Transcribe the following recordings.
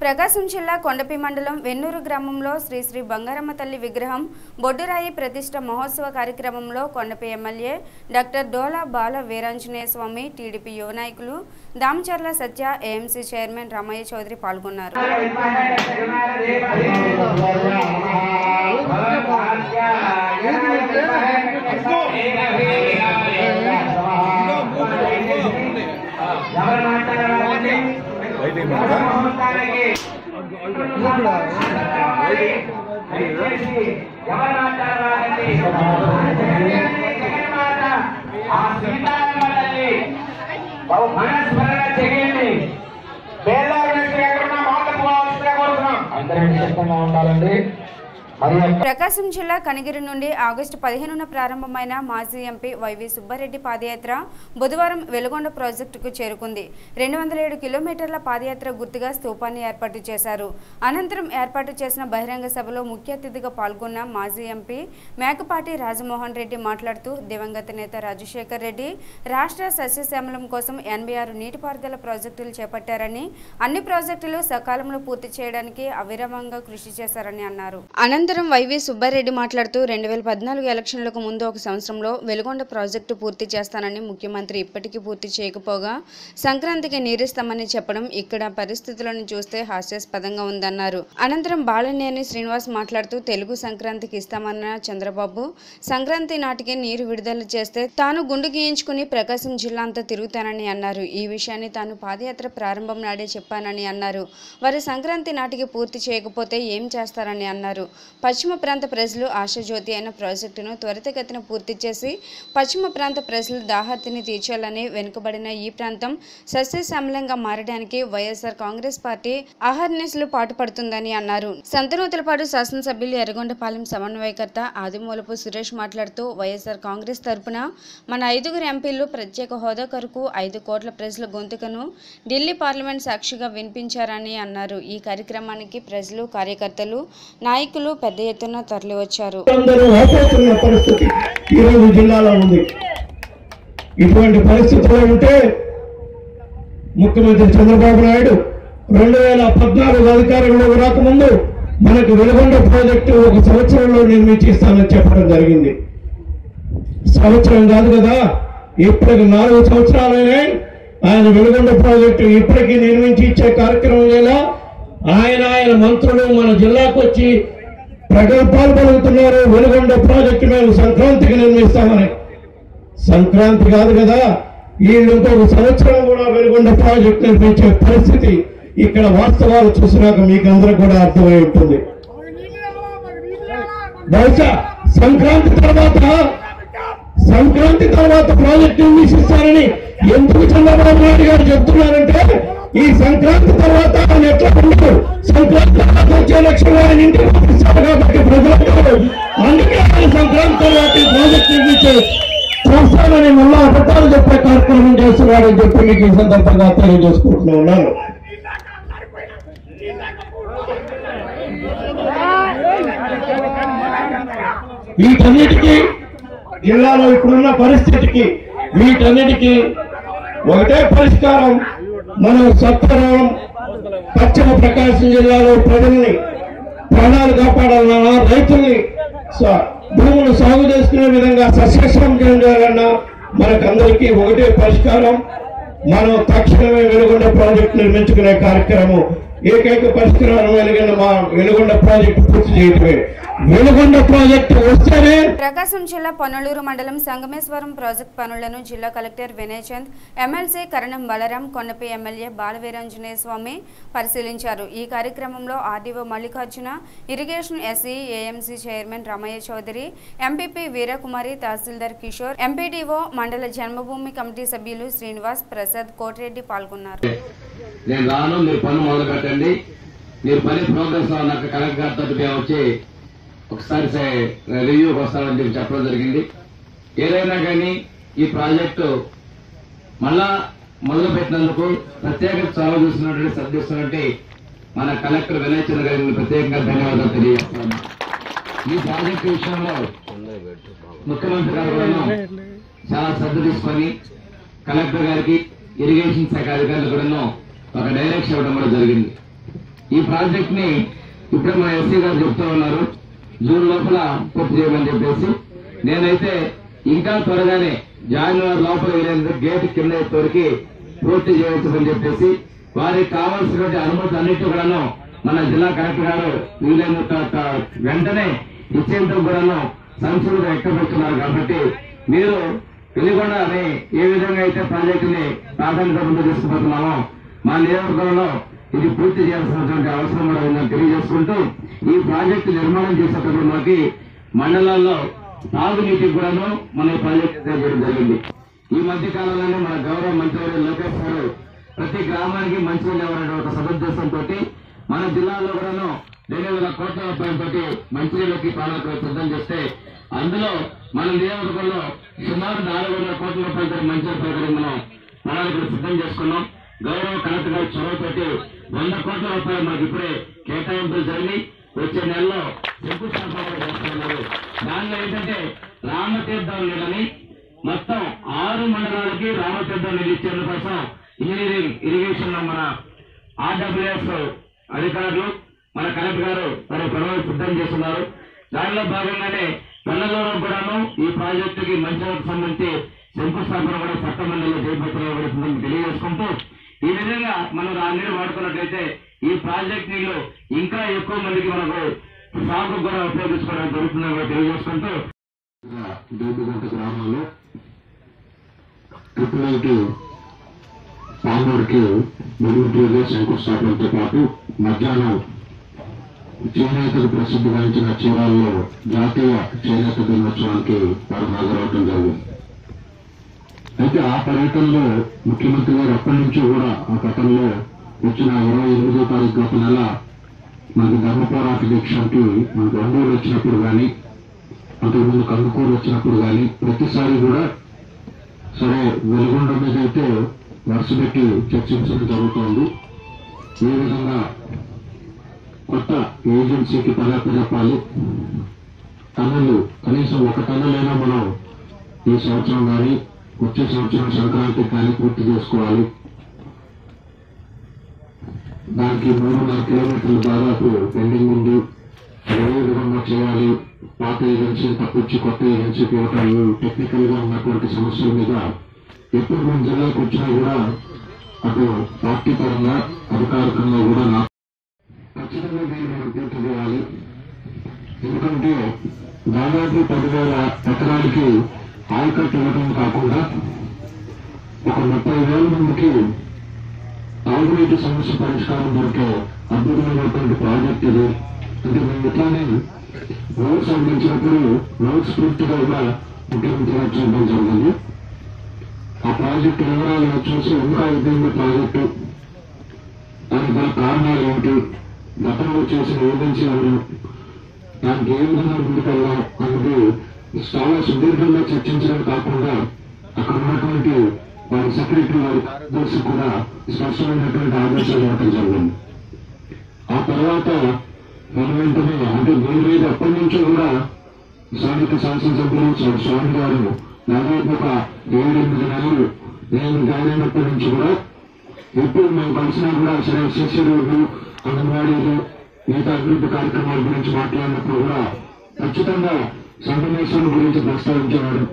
ప్రకాశం జిల్లా కొండపి మండలం వెన్నూరు గ్రామంలో శ్రీ శ్రీ బంగారమ్మ తల్లి విగ్రహం బొడ్డురాయి ప్రతిష్ట మహోత్సవ కార్యక్రమంలో Kondapi MLA doctor Dola Bala Veeranjaneya Swamy TDP యువ నాయకులు దామచర్ల సత్య ఏఎంసీ చైర్మన్ రమయ్య చౌదరి పాల్గొన్నారు. మనస్మరణ చేయండి బేల్లారు నుంచి ఎక్కడున్నా మాటకు పోవాల్సిందిగా కోరుతున్నాం అందరూ ఉండాలండి. ప్రకాశం జిల్లా కనిగిరి నుండి ఆగస్టు పదిహేనున ప్రారంభమైన మాజీ ఎంపీ వైవి సుబ్బారెడ్డి పాదయాత్ర బుధవారం వెలుగొండ ప్రాజెక్టుకు చేరుకుంది. రెండు వందల ఏడు కిలోమీటర్ల పాదయాత్ర గుర్తుగా స్తూపాన్ని ఏర్పాటు చేశారు. అనంతరం ఏర్పాటు చేసిన బహిరంగ సభలో ముఖ్య అతిథిగా పాల్గొన్న మాజీ ఎంపీ మేకపాటి రాజమోహన్ రెడ్డి మాట్లాడుతూ దివంగత నేత రాజశేఖర్ రెడ్డి రాష్ట్ర సస్యశ్యామలం కోసం ఎనభై ఆరు నీటిపారుదల ప్రాజెక్టులు చేపట్టారని అన్ని ప్రాజెక్టులు సకాలంలో పూర్తి చేయడానికి అవిరమంగా కృషి చేశారని అన్నారు. అనంతరం వైవి సుబ్బారెడ్డి మాట్లాడుతూ రెండు వేల పద్నాలుగు ఎలక్షన్లకు ముందు ఒక సంవత్సరంలో వెలుగొండ ప్రాజెక్టు పూర్తి చేస్తానని ముఖ్యమంత్రి ఇప్పటికీ పూర్తి చేయకపోగా సంక్రాంతికి నీరిస్తామని చెప్పడం ఇక్కడ పరిస్థితులను చూస్తే హాస్యాస్పదంగా ఉందన్నారు. అనంతరం బాలనేని శ్రీనివాస్ మాట్లాడుతూ తెలుగు సంక్రాంతికి ఇస్తామన్న చంద్రబాబు సంక్రాంతి నాటికి నీరు విడుదల చేస్తే తాను గుండు గీయించుకుని ప్రకాశం జిల్లా అంతా తిరుగుతానని అన్నారు. ఈ విషయాన్ని తాను పాదయాత్ర ప్రారంభం నాడే చెప్పానని అన్నారు. వారి సంక్రాంతి నాటికి పూర్తి చేయకపోతే ఏం చేస్తారని అన్నారు. పశ్చిమ ప్రాంత ప్రజలు ఆశాజ్యోతి అయిన ప్రాజెక్టును త్వరితగతిన పూర్తి చేసి పశ్చిమ ప్రాంత ప్రజలు దాహర్తిని తీర్చాలని వెనుకబడిన ఈ ప్రాంతం సస్యశ్యామలంగా మారడానికి వైఎస్ఆర్ కాంగ్రెస్ పార్టీ అహర్నిస్లు పాటుపడుతుందని అన్నారు. సంతనూతలపాడు శాసనసభ్యులు ఎర్రగొండపాలెం సమన్వయకర్త ఆదిమూలపు సురేష్ మాట్లాడుతూ వైఎస్ఆర్ కాంగ్రెస్ తరపున మన ఐదుగురు ఎంపీలు ప్రత్యేక హోదా కొరకు ఐదు కోట్ల ప్రజల గొంతుకను ఢిల్లీ పార్లమెంట్ సాక్షిగా వినిపించారని అన్నారు. ఈ కార్యక్రమానికి ప్రజలు కార్యకర్తలు నాయకులు పెద్ద ఎత్తున తరలివచ్చారు. జిల్లాలో ఉంది. ఇటువంటి పరిస్థితుల్లో ఉంటే ముఖ్యమంత్రి చంద్రబాబు నాయుడు రెండు వేల పద్నాలుగు అధికారంలోకి రాకముందు మనకు వెలుగొండ ప్రాజెక్టు ఒక సంవత్సరంలో నిర్మించిస్తానని చెప్పడం జరిగింది. సంవత్సరం కాదు కదా ఇప్పటికి నాలుగు సంవత్సరాలైనా ఆయన వెలుగొండ ప్రాజెక్టు ఇప్పటికీ నిర్మించి ఇచ్చే కార్యక్రమం లేదా ఆయన ఆయన మంత్రులు మన జిల్లాకు వచ్చి ప్రగల్భాలు పలుకుతున్నారు. వెలుగొండ ప్రాజెక్టు మేము సంక్రాంతికి నిర్మిస్తామని. సంక్రాంతి కాదు కదా వీళ్ళు ఇంకొక సంవత్సరం కూడా వెలుగొండ ప్రాజెక్టు నిర్మించే పరిస్థితి ఇక్కడ వాస్తవాలు చూసినాక మీకు అందరూ కూడా అర్థమై ఉంటుంది. బహుశా సంక్రాంతి తర్వాత సంక్రాంతి తర్వాత ప్రాజెక్టు నిర్మిస్తారని ఎందుకు చంద్రబాబు నాయుడు గారు చెప్తున్నారంటే ఈ సంక్రాంతి తర్వాత ఆయన ఎట్లా ఉండదు. సంక్రాంతి తర్వాత వచ్చే లక్షలు ఆయన ఇంటికి సంక్రాంతి తర్వాత ఈ ప్రాజెక్టు నిర్మించే చేస్తానని మళ్ళా అబద్ధాలు చెప్పే కార్యక్రమం చేస్తున్నాడని చెప్పి మీకు ఈ సందర్భంగా తెలియజేసుకుంటూ ఉన్నాను. వీటన్నిటికీ జిల్లాలో ఇప్పుడున్న పరిస్థితికి వీటన్నిటికీ ఒకటే పరిష్కారం మనం సత్వరం పశ్చిమ ప్రకాశం జిల్లాలో ప్రజల్ని ప్రాణాలు కాపాడాలన్నా రైతుల్ని స- భూములు సాగు చేసుకునే విధంగా సస్యశ్రమం చేయాలన్నా మనకందరికీ ఒకటే పరిష్కారం. మనం తక్షణమే వెలుగుండే ప్రాజెక్టు నిర్మించుకునే కార్యక్రమం ఏకైక పరిష్కారం వెలుగొండ మా వెలుగొండ ప్రాజెక్టు పూర్తి చేయటమే వెలుగొండ ప్రాజెక్టు వస్తేనే ప్రకాశం జిల్లా పొన్నలూరు మండలం సంగమేశ్వరం ప్రాజెక్ట్ పనులను జిల్లా కలెక్టర్ వినయ్ చంద్ ఎమ్మెల్సీ కరణం బలరాం కొండపై ఎమ్మెల్యే బాలవీరాంజనేయ స్వామి పరిశీలించారు. ఈ కార్యక్రమంలో RDO Mallikarjuna irrigation SE AMC chairman Ramaiah Chowdary MPP Veerakumari తహసీల్దార్ కిషోర్ ఎంపీడీఓ మండల జన్మభూమి కమిటీ సభ్యులు శ్రీనివాస్ ప్రసాద్ కోటిరెడ్డి పాల్గొన్నారు. నేను రాను మీరు పనులు మొదలు పెట్టండి. మీరు పని ప్రోగ్రెస్లో నాకు కలెక్టర్ గారితో మేము వచ్చి ఒకసారి రివ్యూకి వస్తామని చెప్పి చెప్పడం జరిగింది. ఏదైనా కానీ ఈ ప్రాజెక్టు మళ్ళా మొదలు పెట్టినందుకు ప్రత్యేక చొరవ చూస్తున్నటువంటి శ్రద్ధిస్తున్నట్టు మన కలెక్టర్ వినయ్ చంద్ర గారికి ప్రత్యేకంగా ధన్యవాదాలు తెలియజేస్తున్నాను. ఈ ప్రాజెక్టు విషయంలో ముఖ్యమంత్రి గారు చాలా శ్రద్ధ తీసుకొని కలెక్టర్ గారికి ఇరిగేషన్ శాఖ అధికారులు కూడాను ఒక డైరెక్షన్ ఇవ్వడం కూడా జరిగింది. ఈ ప్రాజెక్ట్ని ఇప్పుడు మా ఎస్సీ గారు చెప్తూ ఉన్నారు. జూన్ లోపల పూర్తి చేయమని చెప్పేసి. నేనైతే ఇంకా త్వరగానే జనవరి లోపల వెళ్ళేందుకు గేట్ కింద వరకు పూర్తి చేయవచ్చని చెప్పేసి వారికి కావాల్సినటువంటి అనుమతి అన్నిటి కూడాను మన జిల్లా కలెక్టర్ గారు వీలైనంత వెంటనే ఇచ్చేందుకు కూడాను సంస్థలు వ్యక్తపరుస్తున్నారు కాబట్టి మీరు వెలిగొండని ఏ విధంగా అయితే ప్రాజెక్టుని ప్రాధాన్యత ముందు తీసుకుపోతున్నామో మా నియోజకవర్గంలో ఇది పూర్తి చేయాల్సినటువంటి అవసరం కూడా ఉందని తెలియజేసుకుంటూ ఈ ప్రాజెక్టు నిర్మాణం చేసేటప్పుడు మనకి మండలాల్లో తాగునీటికి కూడాను మన ఈ ప్రాజెక్టు చేయడం జరిగింది. ఈ మధ్య కాలంలోనే మన గౌరవ మంత్రి లోకేష్ గారు ప్రతి గ్రామానికి మంచినీళ్ళు ఇవ్వాలనే ఒక సదుద్దేశంతో మన జిల్లాలో కూడాను రెండు వేల కోట్ల రూపాయలతో మంచినీళ్ళకి పాలకులు సిద్ధం చేస్తే అందులో మన నియోజకవర్గంలో సుమారు నాలుగు వందల కోట్ల రూపాయలతో మంచి ప్రకారం మనం ప్రణాళికలు సిద్ధం చేసుకున్నాం. గౌరవ కలెక్టర్ చొరవ పెట్టి వంద కోట్ల రూపాయలు మనకి ఇప్పుడే కేటాయింపులు జరిగి వచ్చే నెలలో శంకుస్థాపన చేస్తున్నారు. దానిలో ఏంటంటే రామతీర్థం నీళ్ళని మొత్తం ఆరు మండలాలకి రామతీర్థం నిలిచేందు కోసం ఇంజనీరింగ్ ఇరిగేషన్లో మన ఆర్డబ్ల్యూఎస్ అధికారులు మన కలెక్టర్ గారు మరి ప్రణాళిక సిద్ధం చేస్తున్నారు. దానిలో భాగంగానే పల్లెల్లో కూడాను ఈ ప్రాజెక్టుకి మంచినీళ్ళకి సంబంధించి శంకుస్థాపన కూడా చట్టమండలిలో చేపట్టబడుతుందని తెలియజేసుకుంటూ ఈ విధంగా మనం ఆ నీరు వాడుకున్నట్లయితే ఈ ప్రాజెక్ట్ నీళ్ళు ఇంకా ఎక్కువ మందికి మనకు సాగు కూడా ఉపయోగించుకోవడానికి జరుగుతుందని తెలియజేసుకుంటూ దూదుగంట గ్రామంలో ట్రిపుల్ ఐటీ పామూరుకి శంకుస్థాపనతో పాటు మధ్యాహ్నం చేనేతకు ప్రసిద్ధి గాంచిన చీరాల్లో జాతీయ చేనేత దినోత్సవానికి వారు హాజరవడం జరిగింది. అయితే ఆ పర్యటనలో ముఖ్యమంత్రి గారు అప్పటి నుంచి కూడా ఆ గతంలో వచ్చిన ఇరవై ఎనిమిదో తారీఖు గత నెల మనకి ధర్మ పోరాట దీక్షకి మనకు అంగూరు వచ్చినప్పుడు కానీ అంతకుముందు కందుకూరు వచ్చినప్పుడు కానీ ప్రతిసారి కూడా సరే వెలుగొండ మీద అయితే వరుస పెట్టి చర్చించడం జరుగుతోంది. ఏ విధంగా కొత్త ఏజెన్సీకి పదార్థ చెప్పాలి? టన్నులు కనీసం ఒక టన్నులైనా మనం ఈ సంవత్సరం కానీ వచ్చే సంవత్సరం సంక్రాంతి కానీ పూర్తి చేసుకోవాలి. దానికి మూడున్నర కిలోమీటర్లు దాదాపు పెండింగ్ ఉంది. ఏ విధంగా చేయాలి. పాత ఏజెన్సీని తప్పించి కొత్త ఏజెన్సీకి ఇవ్వటం టెక్నికల్గా ఉన్నటువంటి సమస్యల మీద ఎప్పుడు మన జిల్లాకు వచ్చినా కూడా అటు పార్టీ పరంగా అధికారికంగా కూడా నా ఖచ్చితంగా దీన్ని మనం పూర్తి చేయాలి ఎందుకంటే దాదాపు పదివేల ఎకరాలకి ఆయకట్టు ఇవ్వడం కాకుండా ఒక ముప్పై వేల మందికి తాగునీటి సమస్య పరిష్కారం దొరికే అద్భుతమైనటువంటి ప్రాజెక్ట్ ఇది. అంటే మేము ఇట్లానే రోడ్స్ అందించినప్పుడు నోట్స్ పూర్తిగా కూడా ముఖ్యమంత్రి గారు చూడడం జరిగింది. ఆ ప్రాజెక్టు వివరాలు చూసి ఇంకా అయిపోయింది ప్రాజెక్టు. దానికి గల కారణాలు ఏమిటి? గతంలో చేసిన ఏజెన్సీ ఎవరు? దానికి ఏ విధంగా ముందుకెళ్ళాం అన్నది చాలా సుదీర్ఘంగా చర్చించడం కాకుండా అక్కడ ఉన్నటువంటి వారి సెక్రటరీ వారి కార్యదర్శి కూడా స్పష్టమైనటువంటి ఆదేశాలు ఇవ్వటం జరిగింది. ఆ తర్వాత మన వెంటనే అంటే దీని మీద అప్పటి నుంచో కూడా స్థానిక శాసనసభ్యులు స్వామి గారు దాదాపు ఒక ఏడు ఎనిమిది నెలలు నేను జాయిన్ అయినప్పటి నుంచి కూడా ఎప్పుడు మేము కలిసినా కూడా సరే శిష్యులు అంగన్వాడీలు మిగతా అభివృద్ధి కార్యక్రమాల గురించి మాట్లాడినప్పుడు కూడా ఖచ్చితంగా సంగమేశ్వరం గురించి ప్రస్తావించేవాడు.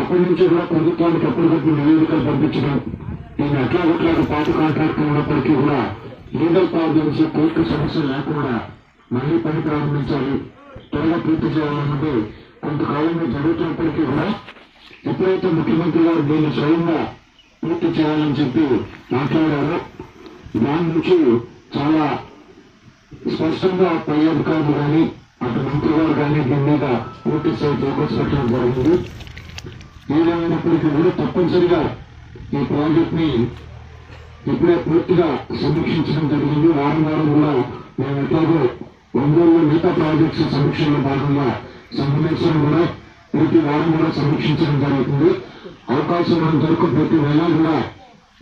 అప్పటి నుంచి కూడా ప్రభుత్వానికి అప్పటికప్పుడు నివేదికలు పంపించడం. నేను ఎట్లా ఒకట్లాగా పాత కాంట్రాక్టర్ ఉన్నప్పటికీ కూడా లీగల్ ప్రాబ్లమ్స్ కోర్టు సమస్యలు లేకుండా మళ్ళీ పని ప్రారంభించాలి. త్వరగా పూర్తి చేయాలన్నది కొంతకాలంగా జరుగుతున్నప్పటికీ కూడా ఎప్పుడైతే ముఖ్యమంత్రి గారు దీన్ని స్వయంగా పూర్తి చేయాలని చెప్పి మాట్లాడారో దాని నుంచి చాలా స్పష్టంగా పై అధికారులు కానీ అటు మంత్రి గారు కానీ దీని మీద నోటీస్ స్థాయి ఫోకస్ జరిగింది. ఏదేమైనప్పటికీ కూడా తప్పనిసరిగా ఈ ప్రాజెక్ట్ని ఇప్పుడే పూర్తిగా సమీక్షించడం జరిగింది. వారం వారం కూడా మేము ఎట్లాగో ఒంగోలు మిగతా ప్రాజెక్ట్స్ సమీక్షలో భాగంగా సంబంధించడం కూడా ప్రతి వారం కూడా సమీక్షించడం జరుగుతుంది. అవకాశం ఉన్నంత వరకు ప్రతి నెల కూడా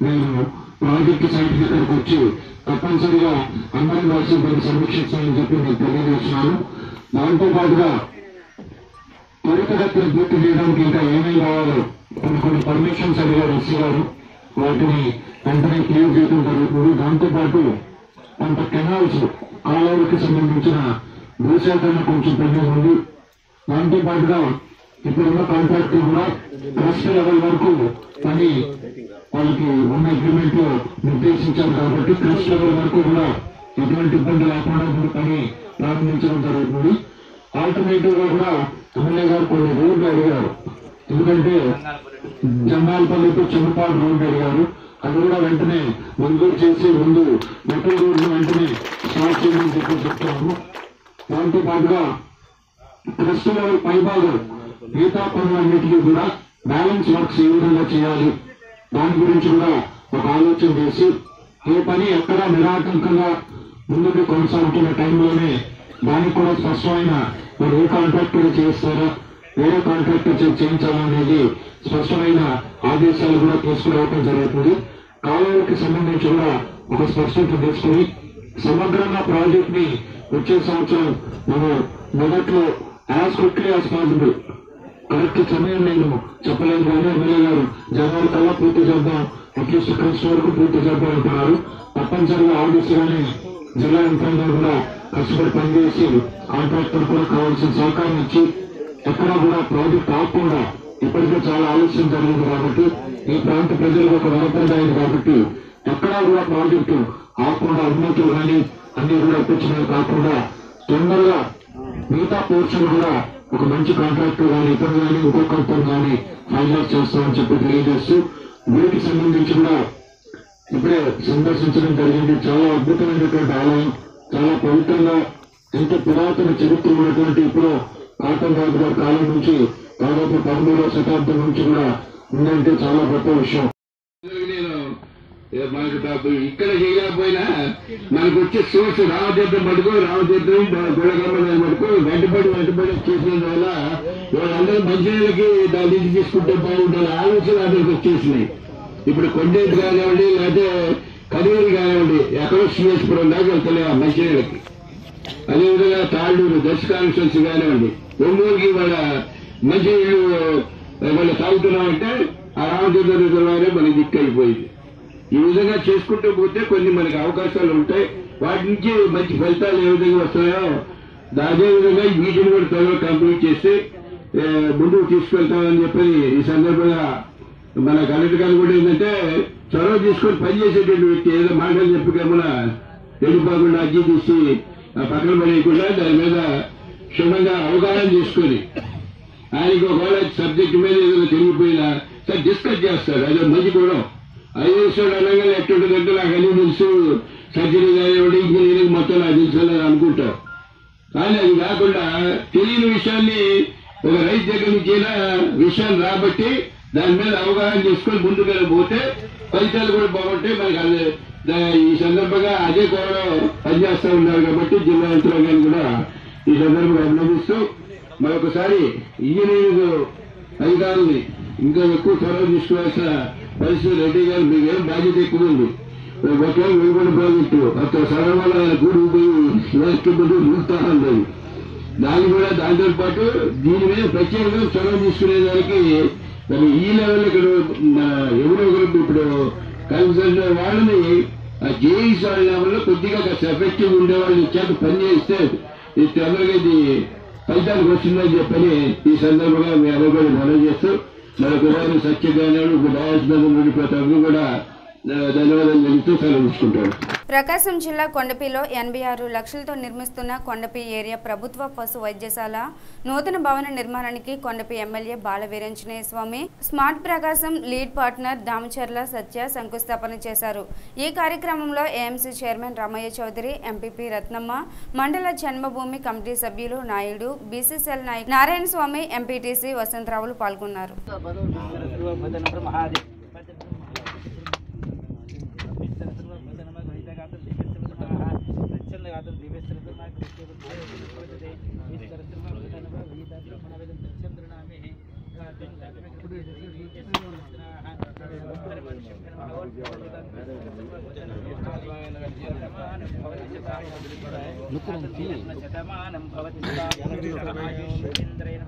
మేము ప్రాజెక్టు సైట్ దగ్గరకు వచ్చి తప్పనిసరిగా అందరం కలిసి దీన్ని సమీక్షించాలని చెప్పి నేను తెలియజేస్తున్నాను. దాంతో పాటుగా త్వరితగతిని పూర్తి చేయడానికి ఇంకా ఏమేమి కావాలో? కొన్ని కొన్ని పర్మిషన్స్ అడిగారు ఎస్సీ గారు. వాటిని వెంటనే క్లియర్ చేయడం జరుగుతుంది. దాంతోపాటు కొంత కెనాల్స్ కాలువలకు సంబంధించిన భూసేకరణ కొంచెం పెండింగ్ ఉంది. దాంతో పాటుగా ఇప్పుడున్న కాంట్రాక్ట్ కూడా క్రస్ట్ లెవెల్ వరకు పని వాళ్ళకి ఉన్న అగ్రిమెంట్లో నిర్దేశించారు కాబట్టి క్రస్ట్ లెవెల్ వరకు కూడా ఎటువంటి ఇబ్బంది లేకుండా పని ప్రారంభించడం జరుగుతుంది. ఆల్టర్నేటివ్గా కూడా ఎమ్మెల్యే గారు కొన్ని రోడ్లు అడిగారు. ఎందుకంటే జంగాలపల్లి టు రోడ్డు అడిగారు. అది కూడా వెంటనే మంజూరు చేసి ముందు మెట్రో రోడ్లు వెంటనే స్టార్ట్ చేయమని చెప్పి చెప్తున్నాము. దాంతో పాటుగా ట్రస్ట్ లెవెల్ పైభాగం మిగతా పనులన్నిటికీ కూడా బ్యాలెన్స్ వర్క్స్ ఏ విధంగా చేయాలి? దాని గురించి కూడా ఒక ఆలోచన చేసి ఏ పని ఎక్కడ నిరాటంకంగా ముందుకు కొనసాగుతున్న టైంలోనే దానికి కూడా స్పష్టమైన మరి ఏ కాంట్రాక్టర్ చేస్తారా వేరే కాంట్రాక్టర్ చేయించాలనేది చేయించాలా అనేది స్పష్టమైన ఆదేశాలు కూడా తీసుకురావడం జరుగుతుంది. కాలువలకు సంబంధించి కూడా ఒక స్పష్టత తీసుకుని సమగ్రంగా ప్రాజెక్ట్ని వచ్చే సంవత్సరం మనం మొదట్లో as quickly as possible correct సమయం నేను చెప్పలేదు కానీ ఎమ్మెల్యే గారు జనవరి కల్లా పూర్తి చేద్దాం అట్లీస్ట్ క్రిస్ట్ వరకు పూర్తి చేద్దాం అంటున్నారు తప్పనిసరిగా ఆగస్టు దిశగానే జిల్లా యంత్రాంగం కూడా కష్టపడి పనిచేసి కాంట్రాక్టర్ కూడా కావాల్సిన సహకారం ఇచ్చి ఎక్కడా కూడా ప్రాజెక్ట్ కాకుండా ఇప్పటికే చాలా ఆలస్యం జరిగింది కాబట్టి ఈ ప్రాంత ప్రజలకు ఒక వరప్రదాయం కాబట్టి ఎక్కడా కూడా ప్రాజెక్టు ఆకుండా అనుమతులు కానీ అన్ని కూడా ఇప్పించడమే కాకుండా తొందరగా మిగతా పోర్షన్ కూడా ఒక మంచి కాంట్రాక్టర్ కానీ ఇతరు కానీ ఇంకొకరితో కానీ ఫైనలైజ్ చేస్తామని చెప్పి తెలియజేస్తూ వీటికి సంబంధించి కూడా ఇప్పుడే సందర్శించడం జరిగింది. చాలా అద్భుతమైనటువంటి ఆలయం చాలా పవిత్రంగా ఎంత పురాతన చరిత్ర ఉన్నటువంటి ఇప్పుడు కాటన్ రాజు గారి కాలం నుంచి దాదాపు పదమూడవ శతాబ్దం నుంచి కూడా ఉందంటే చాలా గొప్ప విషయం. నేను ఏ మనకు ఇక్కడ చేయకపోయినా మనకు వచ్చే సోర్స్ రామతీర్థం పడుకో రామతీర్థం గుళ్ళగమ్మ పడుకో వెంటబడి వెంటబడి చేసిన వల్ల వాళ్ళందరూ మంచినీళ్ళకి దాన్ని తీసుకుంటే బాగుంటుంది. ఆలోచన అక్కడికి వచ్చేసినాయి. ఇప్పుడు కొండేటి కానివ్వండి లేకపోతే కదివేరు కానివ్వండి ఎక్కడో సిఎస్పురం దాకా వెళ్తలే ఆ మంచినీళ్ళకి అదేవిధంగా తాళ్ళూరు దర్శ కాన్స్టిట్యున్సీ కానివ్వండి ఒంగోలుకి వాళ్ళ మంచి నీళ్ళు వాళ్ళు తాగుతున్నామంటే ఆ రామచంద్ర రిజర్వాయరే మనకి దిక్కైపోయింది ఈ విధంగా చేసుకుంటూ పోతే కొన్ని మనకి అవకాశాలు ఉంటాయి. వాటి నుంచి మంచి ఫలితాలు ఏ విధంగా వస్తాయో అదేవిధంగా వీటిని కూడా త్వరగా కంప్లీట్ చేసి ముందుకు తీసుకెళ్తామని చెప్పి ఈ సందర్భంగా మన కలెక్టర్ గారు కూడా ఏంటంటే చొరవ తీసుకొని పనిచేసేటువంటి వ్యక్తి ఏదో మాటలు చెప్పి గమన వెళ్ళిపోకుండా అగ్గి తీసి ఆ పక్కన పడేయకుండా దాని మీద క్షుణ్ణంగా అవగాహన చేసుకొని ఆయనకి ఒకవేళ సబ్జెక్ట్ మీద ఏదైనా తెలియపోయినా సార్ డిస్కస్ చేస్తారు అదే మంచి కూడా ఐఏఎస్ఓడు అనగా ఎట్టుంటుందంటే నాకు అన్ని తెలుసు. సర్జరీ కానివ్వండి ఇంజనీరింగ్ మొత్తం నాకు తెలుసు అనుకుంటాం కానీ అది కాకుండా తెలియని విషయాన్ని ఒక రైతు దగ్గర నుంచి అయినా విషయాలు రాబట్టి దాని మీద అవగాహన చేసుకుని ముందుకు పోతే ఫలితాలు కూడా బాగుంటాయి. మనకి అదే ఈ సందర్భంగా అదే కూడా పనిచేస్తా ఉన్నారు కాబట్టి జిల్లా యంత్రాంగాన్ని కూడా ఈ సందర్భంగా అభినందిస్తూ మరొకసారి ఇంజనీరింగ్ అధికారుల్ని ఇంకా ఎక్కువ చొరవ తీసుకోవాల్సిన పరిస్థితి రెడ్డి గారు మీకు ఏం బాధ్యత ఎక్కువ ఉంది. ఒకవేళ వెలుగొండ ప్రాజెక్టు అక్కడ సగం వల్ల ఆయన కూడి పోయి వేస్తున్నది నిలుతా ఉండదు దాన్ని కూడా దాంతో పాటు దీని మీద ప్రత్యేకంగా చొరవ తీసుకునేదానికి మరి ఈ లెవెల్ ఇక్కడ మన ఎవరో ఒకరు ఇప్పుడు కన్సల్ట్ వాళ్ళని ఆ జేఈస్ వాళ్ళ లెవెల్లో కొద్దిగా కాస్త ఎఫెక్టివ్ ఉండే వాళ్ళని చేత పని చేస్తే ఇది తొందరగా ఇది ఫలితానికి వచ్చిందని చెప్పని ఈ సందర్భంగా మీ అందరూ కూడా మనం చేస్తూ మరొకసారి సత్యగానాడు ఇప్పుడు డయాస్ ప్రతి కూడా ప్రకాశం జిల్లా కొండపిలో ఎనభై ఆరు లక్షలతో నిర్మిస్తున్న కొండపి ఏరియా ప్రభుత్వ పశు వైద్యశాల నూతన భవన నిర్మాణానికి Kondapi MLA Bala Veeranjaneya Swamy smart Prakasam lead partner Damacharla Satya శంకుస్థాపన చేశారు ఈ కార్యక్రమంలో AMC chairman Ramaiah Chowdary MPP Rathnamma మండల జన్మభూమి కమిటీ సభ్యులు నాయుడు బీసీసీఎల్ నాయకు నారాయణ స్వామి ఎంపీటీసీ వసంతరావులు పాల్గొన్నారు ಆದರೂ ದಿವ್ಯಶ್ರದ್ಧನಾ ಕೃಷ್ಣ ಭಾರತದೆ ಈ ಸರಸ್ವನ ಈ ದಾಸನ ವೇದ ಚಂದ್ರನಾಮೆ ಶತಮಾನಂ ಭವತಿ ಇಂದ್ರೇಣ